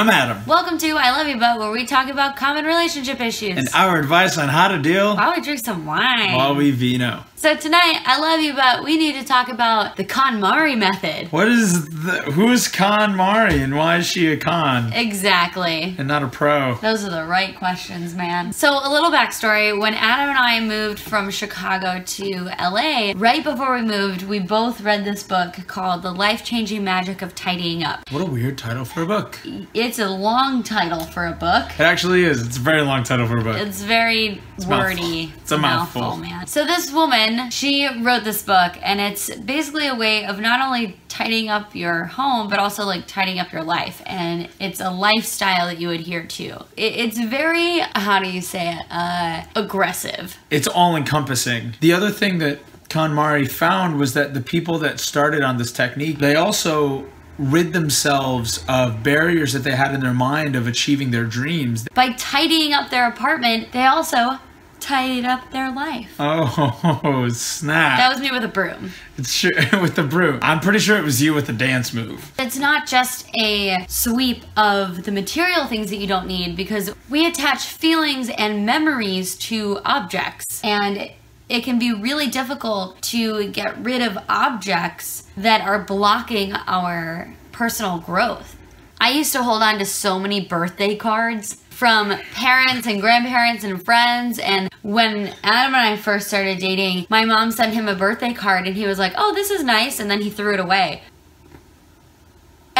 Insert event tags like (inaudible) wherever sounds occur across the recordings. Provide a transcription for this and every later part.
I'm Kelly. And I'm Adam. Welcome to I Love You But, where we talk about common relationship issues. And our advice on how to deal while we drink some wine. while we vino. So tonight, I Love You But, we need to talk about the KonMari method. What is the, who's KonMari and why is she a con Exactly. and not a pro? Those are the right questions, man. So, a little backstory when Adam and I moved from Chicago to LA, right before we moved, we both read this book called The Life Changing Magic of Tidying Up. What a weird title for a book. It's a long title for a book. It actually is. It's a very long title for a book. It's very a wordy. mouthful. It's a mouthful. man. So this woman, she wrote this book, and it's basically a way of not only tidying up your home, but also like tidying up your life. And it's a lifestyle that you adhere to. It's very, how do you say it, uh, aggressive. It's all encompassing. The other thing that KonMari found was that the people that started on this technique, they also rid themselves of barriers that they had in their mind of achieving their dreams. By tidying up their apartment, they also tidied up their life. Oh, (laughs) snap. That was me with a broom. It's sure, (laughs) with the broom. I'm pretty sure it was you with the dance move. It's not just a sweep of the material things that you don't need because we attach feelings and memories to objects and it can be really difficult to get rid of objects that are blocking our personal growth. I used to hold on to so many birthday cards from parents and grandparents and friends. And when Adam and I first started dating, my mom sent him a birthday card and he was like, oh, this is nice. And then he threw it away.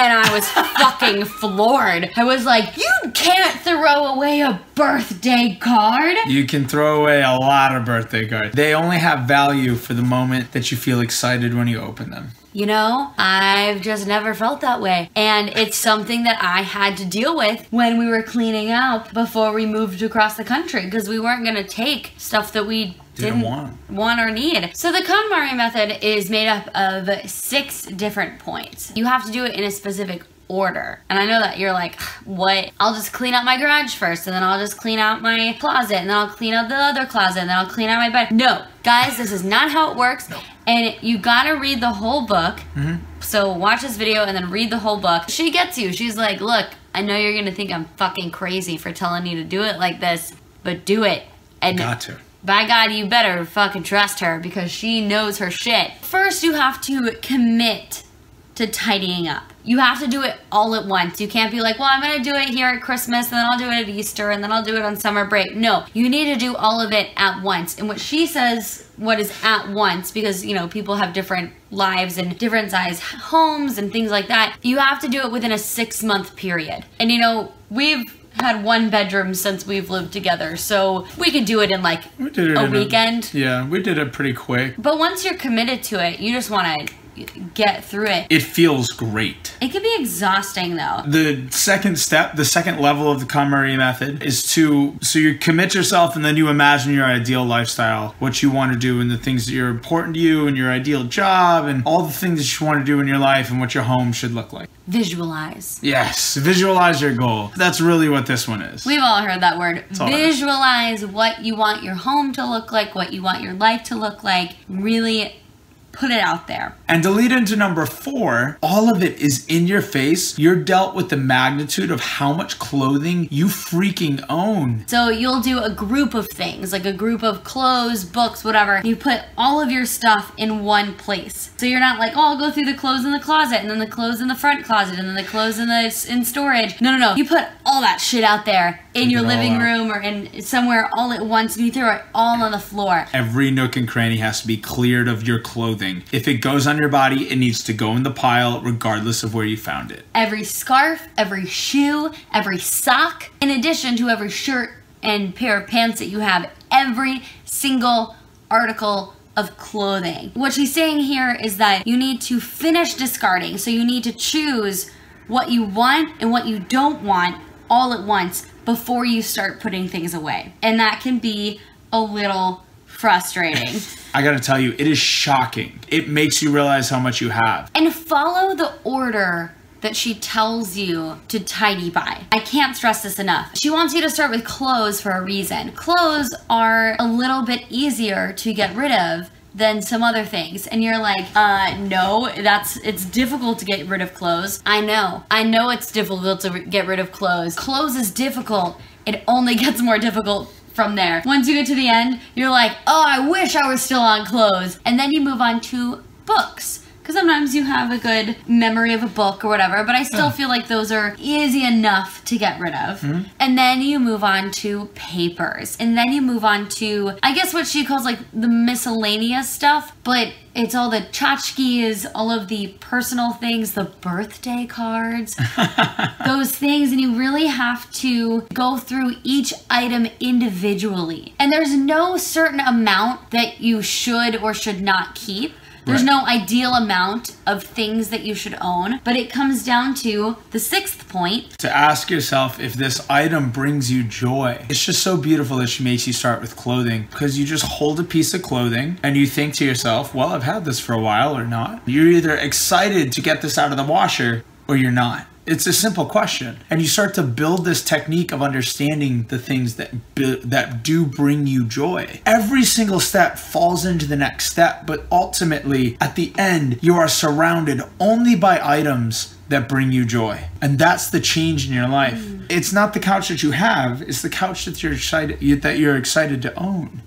And I was fucking floored. I was like, you can't throw away a birthday card. You can throw away a lot of birthday cards. They only have value for the moment that you feel excited when you open them. You know, I've just never felt that way. And it's something that I had to deal with when we were cleaning out before we moved across the country because we weren't going to take stuff that we Didn't didn't, want. want or need. So the KonMari method is made up of six different points. You have to do it in a specific order. And I know that you're like, what? I'll just clean out my garage first, and then I'll just clean out my closet, and then I'll clean out the other closet, and then I'll clean out my bed. No, guys, this is not how it works. And you gotta read the whole book. Mm-hmm. So watch this video and then read the whole book. She gets you. She's like, look, I know you're gonna think I'm fucking crazy for telling you to do it like this, but do it. And Got to. by God, you better fucking trust her because she knows her shit. First, you have to commit to tidying up. You have to do it all at once. You can't be like, well, I'm gonna do it here at Christmas, and then I'll do it at Easter, and then I'll do it on summer break. No, you need to do all of it at once. And what she says, what is at once, because, you know, people have different lives and different size homes and things like that, you have to do it within a six month period. And, you know, we've had one bedroom since we've lived together, so we could do it in like We did it a weekend. yeah, we did it pretty quick. But once you're committed to it, you just want to get through it. It feels great. It can be exhausting though. The second step, the second level of the KonMari method is to so you commit yourself and then you imagine your ideal lifestyle, what you want to do and the things that are important to you and your ideal job and all the things that you want to do in your life and what your home should look like. Visualize. Yes, visualize your goal. That's really what this one is. We've all heard that word. all it is. Visualize what you want your home to look like, what you want your life to look like. Really put it out there. And to lead into number four, all of it is in your face. You're dealt with the magnitude of how much clothing you freaking own. So you'll do a group of things, like a group of clothes, books, whatever. You put all of your stuff in one place. So you're not like, oh, I'll go through the clothes in the closet, and then the clothes in the front closet, and then the clothes in the in storage. No, no, no. You put all that shit out there in your living room or in somewhere all at once, and you throw it all on the floor. Every nook and cranny has to be cleared of your clothing. If it goes on your body, it needs to go in the pile regardless of where you found it. Every scarf, every shoe, every sock, in addition to every shirt and pair of pants that you have, every single article of clothing. What she's saying here is that you need to finish discarding. So you need to choose what you want and what you don't want all at once before you start putting things away. And that can be a little frustrating. (laughs) I gotta tell you, it is shocking. It makes you realize how much you have. and follow the order that she tells you to tidy by. I can't stress this enough. She wants you to start with clothes for a reason. Clothes are a little bit easier to get rid of than some other things. And you're like uh no that's it's difficult to get rid of clothes. I know. I know it's difficult to get rid of clothes. Clothes is difficult. It only (laughs) gets more difficult from there. Once you get to the end you're like oh i wish i was still on clothes. And then you move on to books because sometimes you have a good memory of a book or whatever, but I still Yeah. feel like those are easy enough to get rid of. Hmm? And then you move on to papers. And then you move on to, I guess, what she calls like the miscellaneous stuff, but it's all the tchotchkes, all of the personal things, the birthday cards, (laughs) those things, and you really have to go through each item individually. And there's no certain amount that you should or should not keep. There's Right. no ideal amount of things that you should own, but it comes down to the sixth point. to ask yourself if this item brings you joy. It's just so beautiful that she makes you start with clothing because you just hold a piece of clothing and you think to yourself, well, I've had this for a while or not. You're either excited to get this out of the washer or you're not. It's a simple question. And you start to build this technique of understanding the things that that do bring you joy. Every single step falls into the next step, but ultimately at the end you are surrounded only by items that bring you joy. And that's the change in your life. Mm. It's not the couch that you have, it's the couch that you're excited that you're excited to own.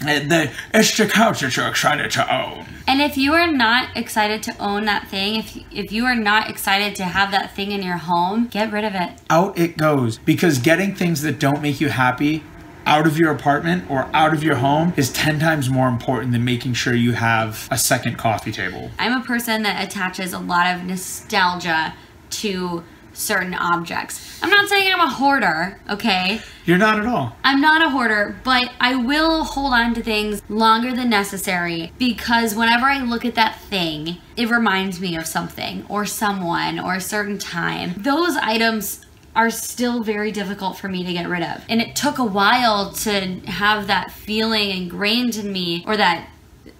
The, it's the couch that you're excited to own. And if you are not excited to own that thing, if if you are not excited to have that thing in your home, get rid of it. out it goes because getting things that don't make you happy out of your apartment or out of your home is 10 times more important than making sure you have a second coffee table. I'm a person that attaches a lot of nostalgia to certain objects. I'm not saying I'm a hoarder, okay? You're not at all. I'm not a hoarder, but I will hold on to things longer than necessary because whenever I look at that thing, it reminds me of something or someone or a certain time. Those items are still very difficult for me to get rid of. And it took a while to have that feeling ingrained in me or that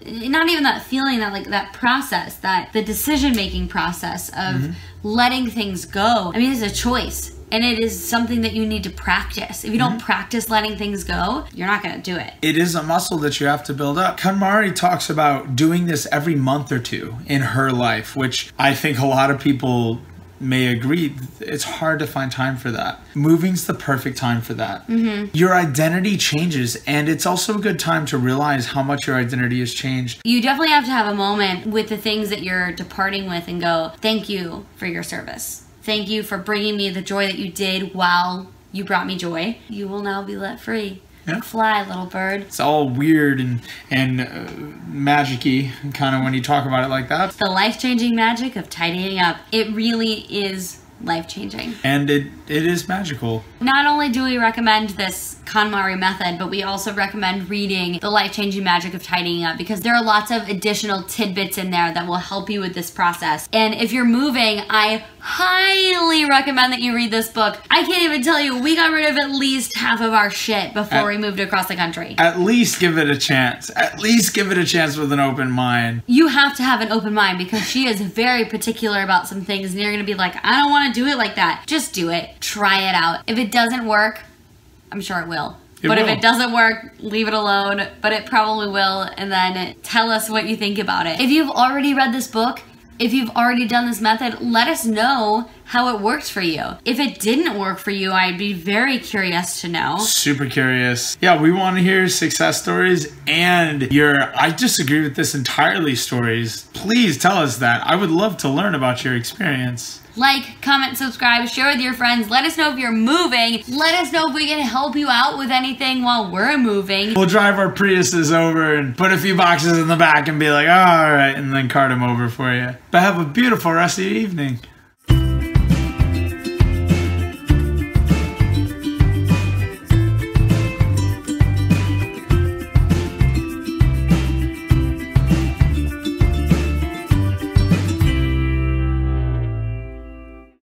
not even that feeling that like that process that the decision making process of mm-hmm. letting things go. I mean it's a choice and it is something that you need to practice. If you don't mm-hmm. practice letting things go you're not going to do it. It is a muscle that you have to build up. KonMari talks about doing this every month or two in her life, which I think a lot of people may agree it's hard to find time for that. Moving's the perfect time for that. Mm-hmm. Your identity changes, and it's also a good time to realize how much your identity has changed. you definitely have to have a moment with the things that you're departing with and go thank you for your service thank you for bringing me the joy that you did while you brought me joy you will now be let free Yeah. fly little bird It's all weird and and uh, magic-y, kind of when you talk about it like that. the life-changing magic of tidying up it really is life-changing And it it is magical. Not only do we recommend this KonMari method, but we also recommend reading The Life Changing Magic of Tidying Up because there are lots of additional tidbits in there that will help you with this process. And if you're moving, I highly recommend that you read this book. I can't even tell you, we got rid of at least half of our shit before Uh, we moved across the country. At least give it a chance. At least give it a chance with an open mind. You have to have an open mind because she is very particular about some things, and you're gonna be like, I don't wanna do it like that. Just do it. Try it out. If it doesn't work, I'm sure it will. It but if it doesn't work, leave it alone. But it probably will, and then tell us what you think about it. If you've already read this book, if you've already done this method, let us know how it worked for you. If it didn't work for you, I'd be very curious to know. Super curious. Yeah, we want to hear success stories and your I disagree with this entirely stories. Please tell us that. I would love to learn about your experience. Like, comment, subscribe, share with your friends. Let us know if you're moving. Let us know if we can help you out with anything while we're moving. We'll drive our Priuses over and put a few boxes in the back and be like, all right, and then cart them over for you. But have a beautiful rest of your evening.